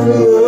Oh.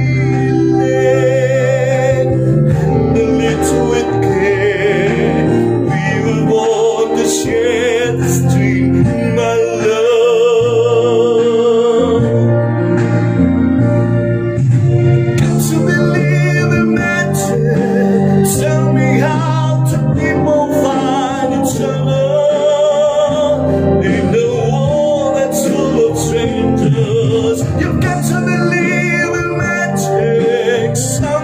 so